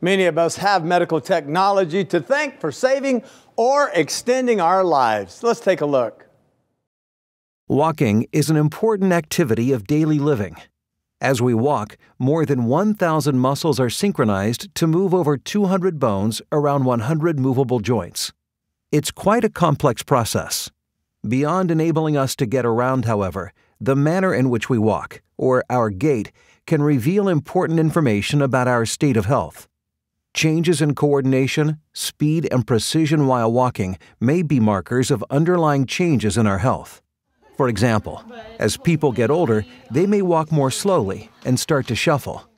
Many of us have medical technology to thank for saving or extending our lives. Let's take a look. Walking is an important activity of daily living. As we walk, more than 1,000 muscles are synchronized to move over 200 bones around 100 movable joints. It's quite a complex process. Beyond enabling us to get around, however, the manner in which we walk, or our gait, can reveal important information about our state of health. Changes in coordination, speed, and precision while walking may be markers of underlying changes in our health. For example, as people get older, they may walk more slowly and start to shuffle.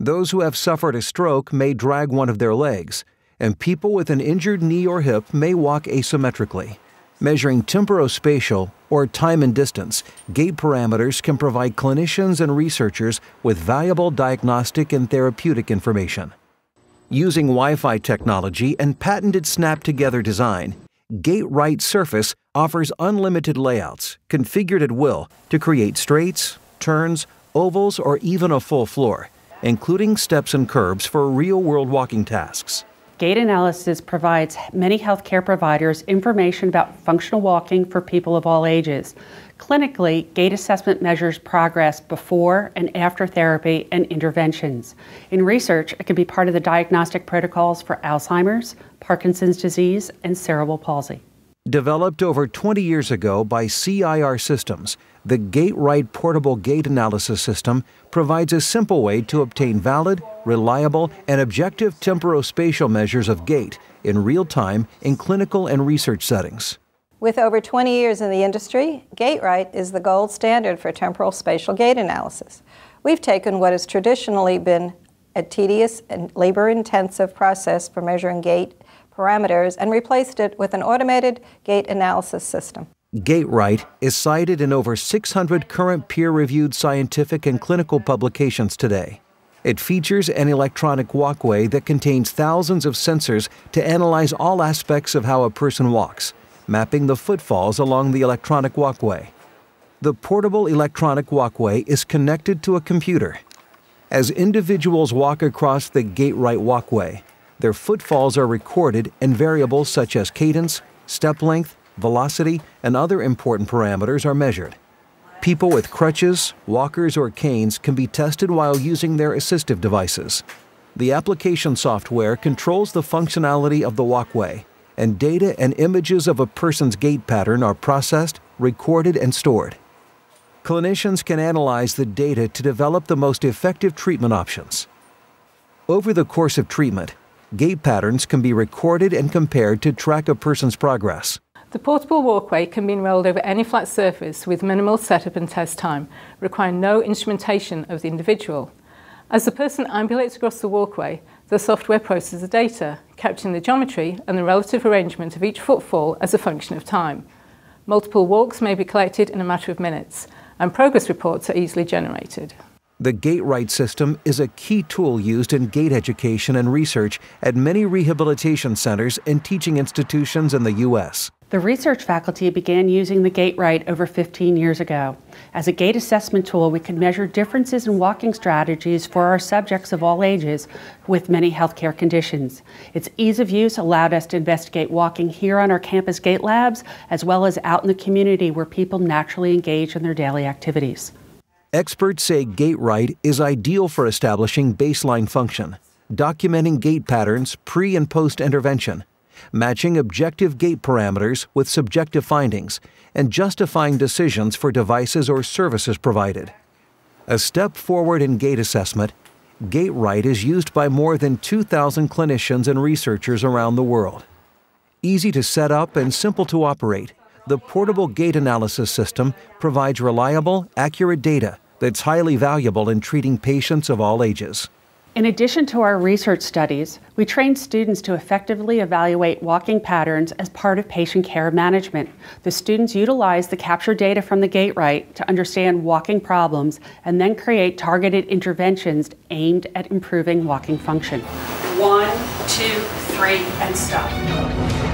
Those who have suffered a stroke may drag one of their legs, and people with an injured knee or hip may walk asymmetrically. Measuring temporospatial, or time and distance, gait parameters can provide clinicians and researchers with valuable diagnostic and therapeutic information. Using Wi-Fi technology and patented snap-together design, GAITRite Surface offers unlimited layouts, configured at will, to create straights, turns, ovals, or even a full floor, including steps and curbs for real-world walking tasks. Gait analysis provides many healthcare providers information about functional walking for people of all ages. Clinically, gait assessment measures progress before and after therapy and interventions. In research, it can be part of the diagnostic protocols for Alzheimer's, Parkinson's disease, and cerebral palsy. Developed over 20 years ago by CIR Systems, the GAITRite Portable Gait Analysis System provides a simple way to obtain valid, reliable, and objective temporospatial measures of gait in real time in clinical and research settings. With over 20 years in the industry, GAITRite is the gold standard for temporal spatial gait analysis. We've taken what has traditionally been a tedious and labor-intensive process for measuring gait parameters and replaced it with an automated gait analysis system. GAITRite is cited in over 600 current peer-reviewed scientific and clinical publications today. It features an electronic walkway that contains thousands of sensors to analyze all aspects of how a person walks, mapping the footfalls along the electronic walkway. The portable electronic walkway is connected to a computer. As individuals walk across the GAITRite walkway, their footfalls are recorded and variables such as cadence, step length, velocity, and other important parameters are measured. People with crutches, walkers, or canes can be tested while using their assistive devices. The application software controls the functionality of the walkway and data and images of a person's gait pattern are processed, recorded, and stored. Clinicians can analyze the data to develop the most effective treatment options. Over the course of treatment, gait patterns can be recorded and compared to track a person's progress. The portable walkway can be enrolled over any flat surface with minimal setup and test time, requiring no instrumentation of the individual. As the person ambulates across the walkway, the software processes the data, capturing the geometry and the relative arrangement of each footfall as a function of time. Multiple walks may be collected in a matter of minutes, and progress reports are easily generated. The GAITRite system is a key tool used in gait education and research at many rehabilitation centers and teaching institutions in the U.S. The research faculty began using the GAITRite over 15 years ago. As a gait assessment tool, we can measure differences in walking strategies for our subjects of all ages with many healthcare conditions. Its ease of use allowed us to investigate walking here on our campus gait labs, as well as out in the community where people naturally engage in their daily activities. Experts say GAITRite is ideal for establishing baseline function, documenting gait patterns pre and post intervention, matching objective gait parameters with subjective findings, and justifying decisions for devices or services provided. A step forward in gait assessment, GAITRite is used by more than 2,000 clinicians and researchers around the world. Easy to set up and simple to operate, the portable gait analysis system provides reliable, accurate data that's highly valuable in treating patients of all ages. In addition to our research studies, we train students to effectively evaluate walking patterns as part of patient care management. The students utilize the captured data from the GAITRite to understand walking problems and then create targeted interventions aimed at improving walking function. One, two, three, and stop.